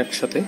একসাথে।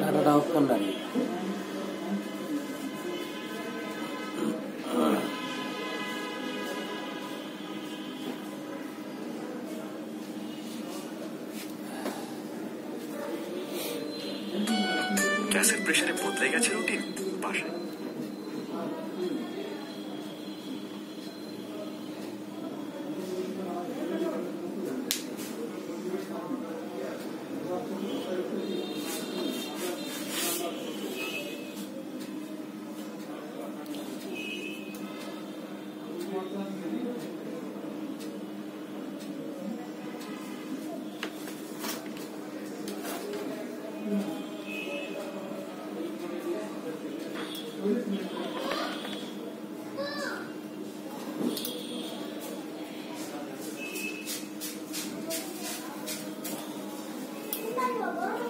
体を込んだり。গ্যাসের প্রেশারে বদলে গেছে রুটিন। বাসায় Come on.